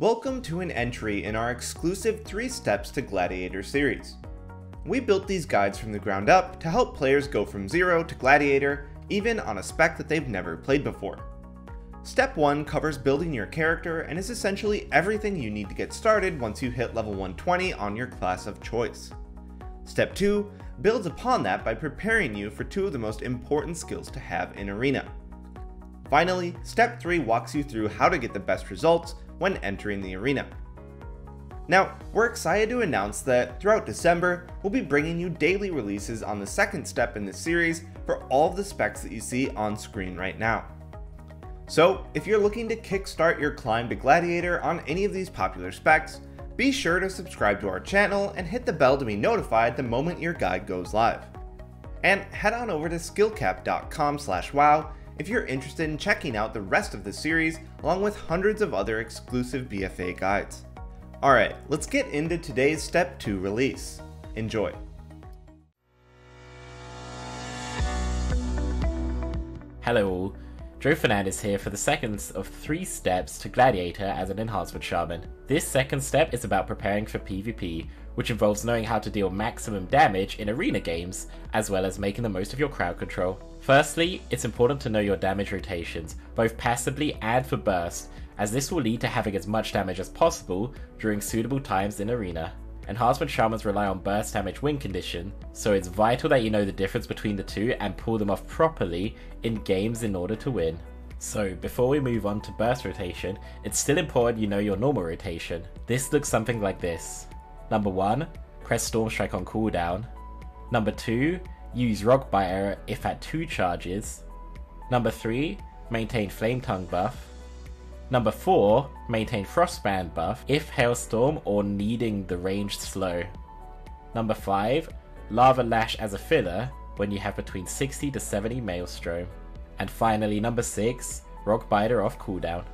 Welcome to an entry in our exclusive 3 Steps to Gladiator series. We built these guides from the ground up to help players go from zero to Gladiator, even on a spec that they've never played before. Step 1 covers building your character and is essentially everything you need to get started once you hit level 120 on your class of choice. Step 2 builds upon that by preparing you for two of the most important skills to have in Arena. Finally, Step 3 walks you through how to get the best results when entering the arena. Now, we're excited to announce that throughout December, we'll be bringing you daily releases on the second step in this series for all of the specs that you see on screen right now. So, if you're looking to kickstart your climb to Gladiator on any of these popular specs, be sure to subscribe to our channel and hit the bell to be notified the moment your guide goes live. And head on over to skill-capped.com slash wow if you're interested in checking out the rest of the series along with hundreds of other exclusive BFA guides. Alright, let's get into today's Step 2 release. Enjoy! Hello all, Joe Fernandez here for the second of three steps to Gladiator as an Enhancement Shaman. This second step is about preparing for PvP, which involves knowing how to deal maximum damage in arena games, as well as making the most of your crowd control. Firstly, it's important to know your damage rotations, both passively and for burst, as this will lead to having as much damage as possible during suitable times in Arena. Enhancement Shamans rely on burst damage win condition, so it's vital that you know the difference between the two and pull them off properly in games in order to win. So before we move on to burst rotation, it's still important you know your normal rotation. This looks something like this. Number 1, press Storm Strike on cooldown. Number 2, use Rockbiter if at 2 charges. Number 3, maintain Flame Tongue buff. Number 4, maintain Frostbrand buff if Hailstorm or needing the ranged slow. Number 5, Lava Lash as a filler when you have between 60 to 70 Maelstrom. And finally number 6, Rockbiter off cooldown.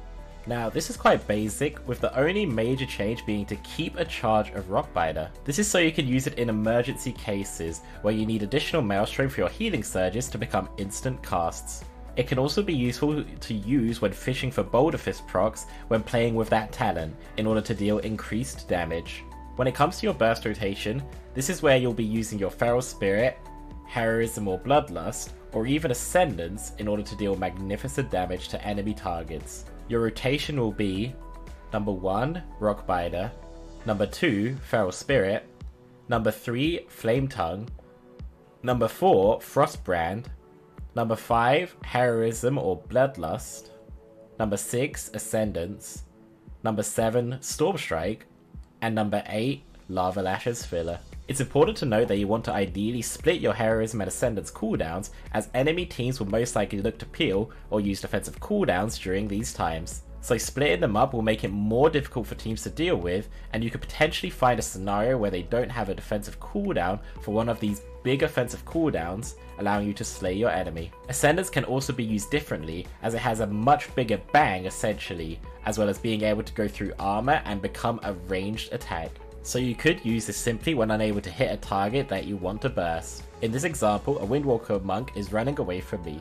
Now, this is quite basic, with the only major change being to keep a charge of Rockbiter. This is so you can use it in emergency cases, where you need additional Maelstrom for your healing surges to become instant casts. It can also be useful to use when fishing for Boulder Fist procs when playing with that talent, in order to deal increased damage. When it comes to your burst rotation, this is where you'll be using your Feral Spirit, Heroism or Bloodlust, or even Ascendance in order to deal magnificent damage to enemy targets. Your rotation will be number 1, Rockbiter, number 2, Feral Spirit, number 3, Flame Tongue, number 4, Frostbrand, number 5, Heroism or Bloodlust, number 6, Ascendance, number 7, Storm Strike, and number 8, Lava Lashes Filler. It's important to note that you want to ideally split your Heroism and Ascendance cooldowns, as enemy teams will most likely look to peel or use defensive cooldowns during these times. So splitting them up will make it more difficult for teams to deal with, and you could potentially find a scenario where they don't have a defensive cooldown for one of these big offensive cooldowns, allowing you to slay your enemy. Ascendance can also be used differently, as it has a much bigger bang essentially, as well as being able to go through armor and become a ranged attack so you could use this simply when unable to hit a target that you want to burst. In this example, a Windwalker monk is running away from me.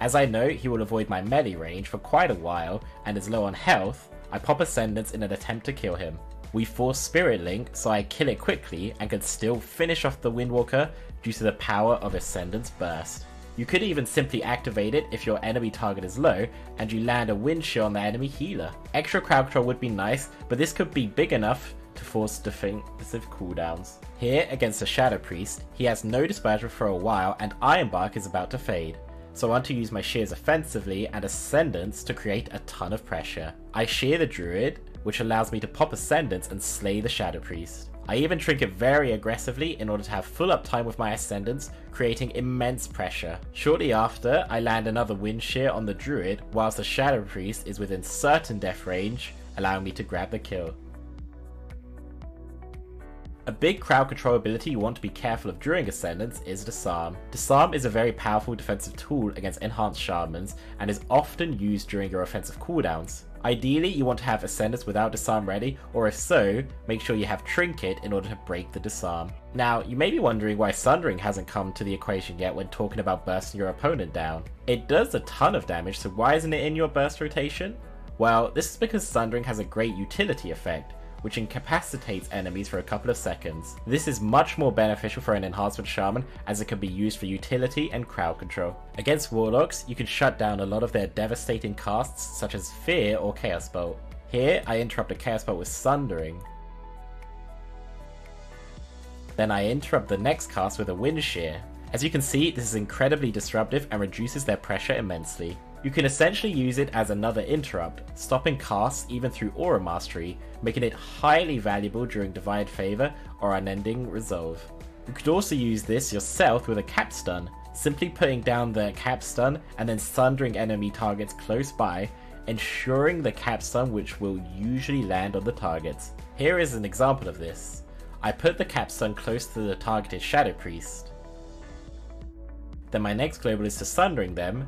As I know he will avoid my melee range for quite a while and is low on health, I pop Ascendance in an attempt to kill him. We force Spirit Link so I kill it quickly and can still finish off the Windwalker due to the power of Ascendance Burst. You could even simply activate it if your enemy target is low and you land a Wind Shear on the enemy healer. Extra crowd control would be nice, but this could be big enough to force defensive cooldowns. Here, against the Shadow Priest, he has no dispersion for a while and Iron Bark is about to fade. So I want to use my shears offensively and Ascendance to create a ton of pressure. I shear the Druid, which allows me to pop Ascendance and slay the Shadow Priest. I even trinket very aggressively in order to have full uptime with my Ascendance, creating immense pressure. Shortly after, I land another Wind Shear on the Druid, whilst the Shadow Priest is within certain death range, allowing me to grab the kill. A big crowd control ability you want to be careful of during Ascendance is Disarm. Disarm is a very powerful defensive tool against enhanced shamans and is often used during your offensive cooldowns. Ideally, you want to have Ascendance without Disarm ready, or if so, make sure you have Trinket in order to break the Disarm. Now, you may be wondering why Sundering hasn't come to the equation yet when talking about bursting your opponent down. It does a ton of damage, so why isn't it in your burst rotation? Well, this is because Sundering has a great utility effect, which incapacitates enemies for a couple of seconds. This is much more beneficial for an Enhancement Shaman as it can be used for utility and crowd control. Against Warlocks, you can shut down a lot of their devastating casts such as Fear or Chaos Bolt. Here, I interrupt a Chaos Bolt with Sundering. Then I interrupt the next cast with a Wind Shear. As you can see, this is incredibly disruptive and reduces their pressure immensely. You can essentially use it as another interrupt, stopping casts even through Aura Mastery, making it highly valuable during Divine Favor or Unending Resolve. You could also use this yourself with a Cap Stun, simply putting down the Cap Stun and then sundering enemy targets close by, ensuring the Cap Stun which will usually land on the targets. Here is an example of this. I put the Cap Stun close to the targeted Shadow Priest. Then my next global is to sundering them,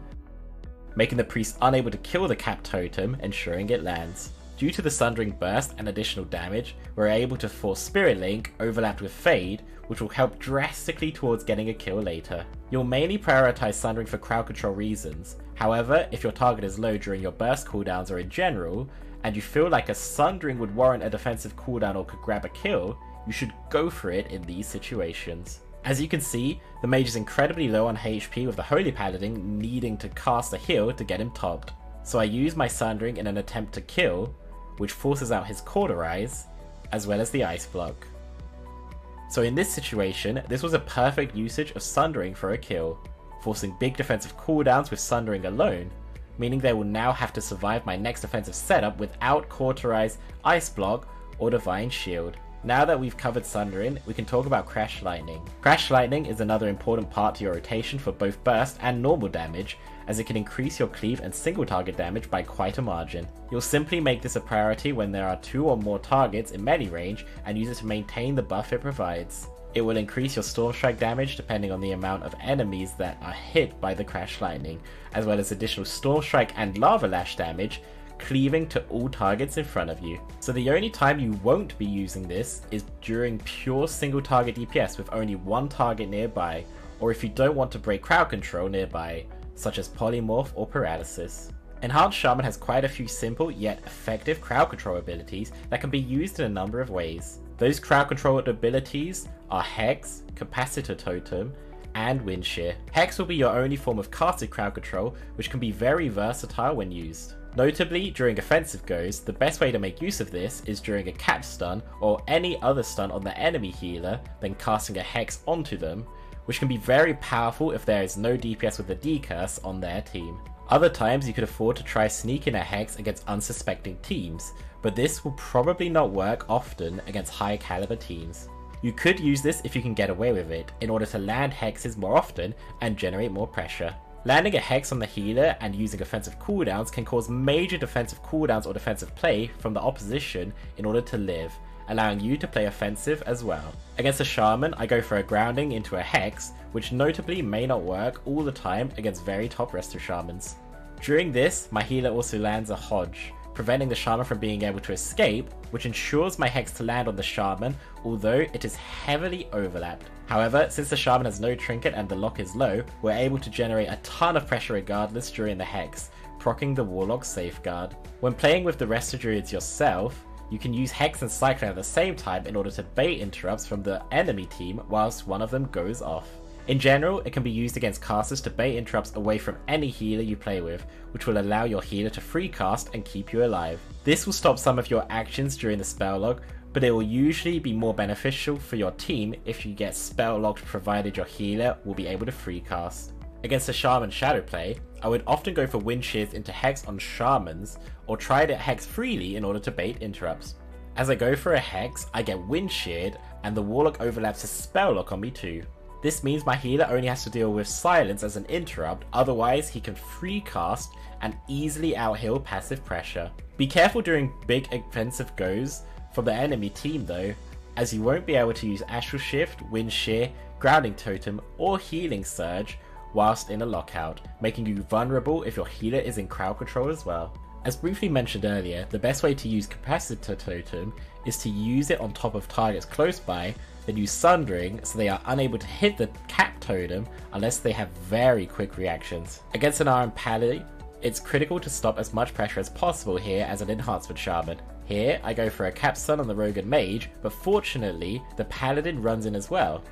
making the priest unable to kill the cap totem, ensuring it lands. Due to the Sundering Burst and additional damage, we're able to force Spirit Link overlapped with Fade, which will help drastically towards getting a kill later. You'll mainly prioritize Sundering for crowd control reasons, however, if your target is low during your burst cooldowns or in general, and you feel like a Sundering would warrant a defensive cooldown or could grab a kill, you should go for it in these situations. As you can see, the mage is incredibly low on HP with the Holy Paladin needing to cast a heal to get him topped. So I use my Sundering in an attempt to kill, which forces out his Cauterize, as well as the Ice Block. So in this situation, this was a perfect usage of Sundering for a kill, forcing big defensive cooldowns with Sundering alone, meaning they will now have to survive my next defensive setup without Cauterize, Ice Block, or Divine Shield. Now that we've covered Sundering, we can talk about Crash Lightning. Crash Lightning is another important part to your rotation for both burst and normal damage, as it can increase your cleave and single target damage by quite a margin. You'll simply make this a priority when there are two or more targets in melee range and use it to maintain the buff it provides. It will increase your Storm Strike damage depending on the amount of enemies that are hit by the Crash Lightning, as well as additional Storm Strike and Lava Lash damage cleaving to all targets in front of you. So the only time you won't be using this is during pure single target DPS with only one target nearby, or if you don't want to break crowd control nearby, such as Polymorph or Paralysis. Enhanced Shaman has quite a few simple yet effective crowd control abilities that can be used in a number of ways. Those crowd control abilities are Hex, Capacitor Totem, and Wind Shear. Hex will be your only form of casted crowd control, which can be very versatile when used. Notably, during offensive goes, the best way to make use of this is during a cap stun or any other stun on the enemy healer, then casting a hex onto them, which can be very powerful if there is no DPS with a D-curse on their team. Other times you could afford to try sneaking a hex against unsuspecting teams, but this will probably not work often against high caliber teams. You could use this if you can get away with it, in order to land hexes more often and generate more pressure. Landing a Hex on the healer and using offensive cooldowns can cause major defensive cooldowns or defensive play from the opposition in order to live, allowing you to play offensive as well. Against a Shaman, I go for a grounding into a Hex, which notably may not work all the time against very top Resto Shamans. During this, my healer also lands a HoJ, preventing the Shaman from being able to escape, which ensures my Hex to land on the Shaman, although it is heavily overlapped. However, since the Shaman has no trinket and the lock is low, we're able to generate a ton of pressure regardless during the Hex, proccing the Warlock Safeguard. When playing with the Resto Druids yourself, you can use Hex and Cyclone at the same time in order to bait interrupts from the enemy team whilst one of them goes off. In general, it can be used against casters to bait interrupts away from any healer you play with, which will allow your healer to free cast and keep you alive. This will stop some of your actions during the spell lock, but it will usually be more beneficial for your team if you get spell locked provided your healer will be able to free cast. Against a Shaman Shadow play, I would often go for wind shears into Hex on Shamans, or try to Hex freely in order to bait interrupts. As I go for a Hex, I get wind sheared, and the Warlock overlaps a spell lock on me too. This means my healer only has to deal with silence as an interrupt, otherwise he can free cast and easily outheal passive pressure. Be careful during big offensive goes, from the enemy team though, as you won't be able to use Astral Shift, Wind Shear, Grounding Totem, or Healing Surge whilst in a lockout, making you vulnerable if your healer is in crowd control as well. As briefly mentioned earlier, the best way to use Capacitor Totem is to use it on top of targets close by, then use Sundering so they are unable to hit the Cap Totem unless they have very quick reactions. Against an Iron Pally, It's critical to stop as much pressure as possible here as an Enhancement Shaman. Here, I go for a Capstun on the Rogue and Mage, but fortunately, the Paladin runs in as well.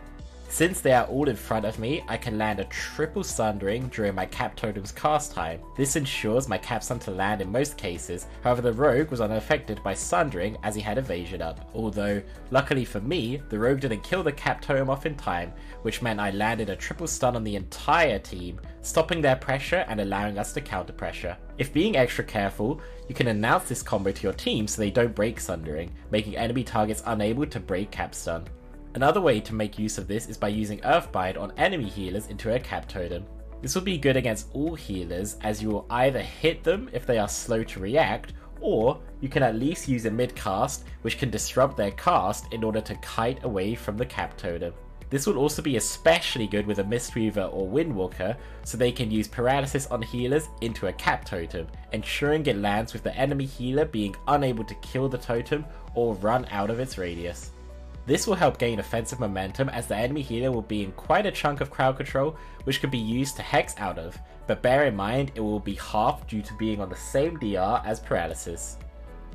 Since they are all in front of me, I can land a triple sundering during my cap totem's cast time. This ensures my capstun to land in most cases, however the rogue was unaffected by sundering as he had evasion up, although luckily for me, the rogue didn't kill the cap totem off in time, which meant I landed a triple stun on the entire team, stopping their pressure and allowing us to counter pressure. If being extra careful, you can announce this combo to your team so they don't break sundering, making enemy targets unable to break capstun. Another way to make use of this is by using Earthbind on enemy healers into a cap totem. This will be good against all healers as you will either hit them if they are slow to react, or you can at least use a mid cast which can disrupt their cast in order to kite away from the cap totem. This will also be especially good with a Mistweaver or Windwalker, so they can use paralysis on healers into a cap totem, ensuring it lands with the enemy healer being unable to kill the totem or run out of its radius. This will help gain offensive momentum as the enemy healer will be in quite a chunk of crowd control which can be used to hex out of, but bear in mind it will be half due to being on the same DR as paralysis.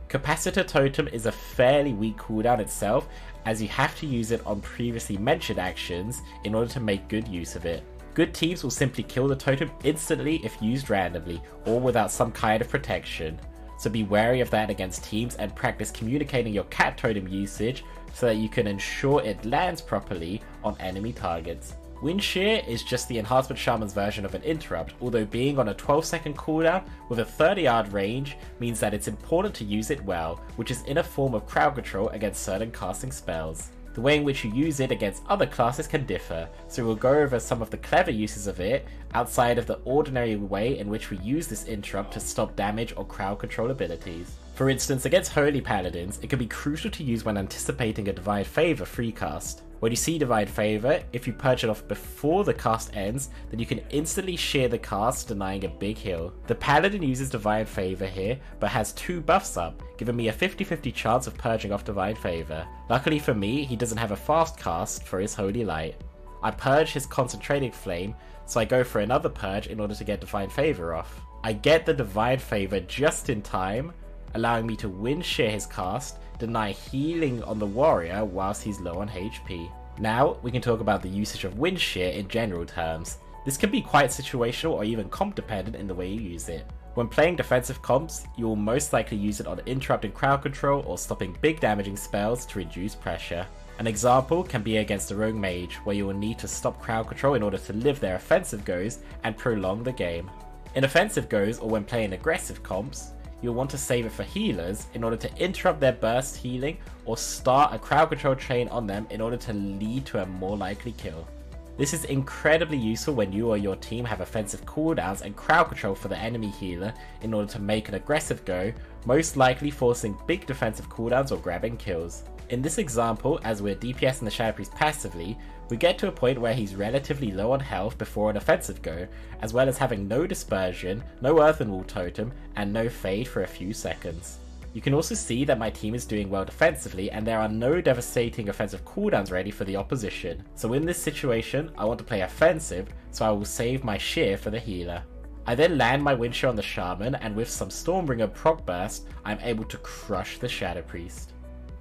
Capacitor Totem is a fairly weak cooldown itself as you have to use it on previously mentioned actions in order to make good use of it. Good teams will simply kill the totem instantly if used randomly or without some kind of protection, so be wary of that against teams and practice communicating your cap totem usage so that you can ensure it lands properly on enemy targets. Wind Shear is just the Enhancement Shaman's version of an interrupt, although being on a 12 second cooldown with a 30 yard range means that it's important to use it well, which is in a form of crowd control against certain casting spells. The way in which you use it against other classes can differ, so we'll go over some of the clever uses of it outside of the ordinary way in which we use this interrupt to stop damage or crowd control abilities. For instance, against Holy Paladins, it can be crucial to use when anticipating a Divine Favor free cast. When you see Divine Favor, if you purge it off before the cast ends, then you can instantly shear the cast, denying a big heal. The Paladin uses Divine Favor here, but has two buffs up, giving me a 50-50 chance of purging off Divine Favor. Luckily for me, he doesn't have a fast cast for his Holy Light. I purge his Concentrated Flame, so I go for another purge in order to get Divine Favor off. I get the Divine Favor just in time, allowing me to wind shear his cast, deny healing on the warrior whilst he's low on HP. Now, we can talk about the usage of wind shear in general terms. This can be quite situational or even comp dependent in the way you use it. When playing defensive comps, you will most likely use it on interrupting crowd control or stopping big damaging spells to reduce pressure. An example can be against a rogue mage, where you will need to stop crowd control in order to live their offensive goes and prolong the game. In offensive goes or when playing aggressive comps, you'll want to save it for healers in order to interrupt their burst healing or start a crowd control chain on them in order to lead to a more likely kill. This is incredibly useful when you or your team have offensive cooldowns and crowd control for the enemy healer in order to make an aggressive go, most likely forcing big defensive cooldowns or grabbing kills. In this example, as we're DPSing the Shadow Priest passively, we get to a point where he's relatively low on health before an offensive go, as well as having no dispersion, no earthen wall totem, and no fade for a few seconds. You can also see that my team is doing well defensively and there are no devastating offensive cooldowns ready for the opposition. So in this situation, I want to play offensive, so I will save my shear for the healer. I then land my wind shear on the shaman and with some Stormbringer proc burst, I'm able to crush the Shadow Priest.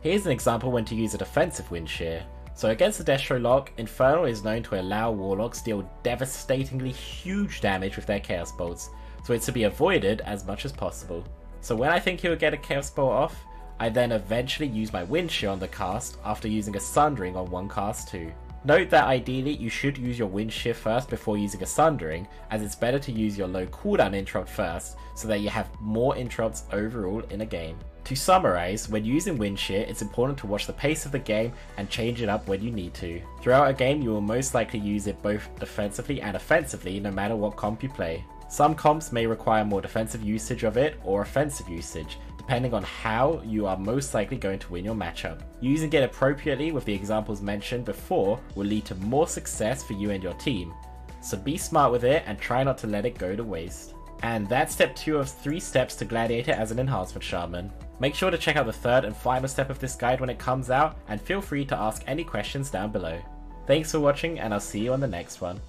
Here's an example when to use a defensive wind shear. So against the Destro lock, Infernal is known to allow Warlocks deal devastatingly huge damage with their Chaos Bolts, so it's to be avoided as much as possible. So when I think he will get a Chaos Bolt off, I then eventually use my Wind Shear on the cast after using a Sundering on one cast too. Note that ideally you should use your Wind Shear first before using a Sundering, as it's better to use your low cooldown interrupt first, so that you have more interrupts overall in a game. To summarize, when using wind shear, it's important to watch the pace of the game and change it up when you need to. Throughout a game, you will most likely use it both defensively and offensively no matter what comp you play. Some comps may require more defensive usage of it or offensive usage, depending on how you are most likely going to win your matchup. Using it appropriately with the examples mentioned before will lead to more success for you and your team. So be smart with it and try not to let it go to waste. And that's step 2 of 3 steps to Gladiator as an enhancement shaman. Make sure to check out the third and final step of this guide when it comes out, and feel free to ask any questions down below. Thanks for watching, and I'll see you on the next one.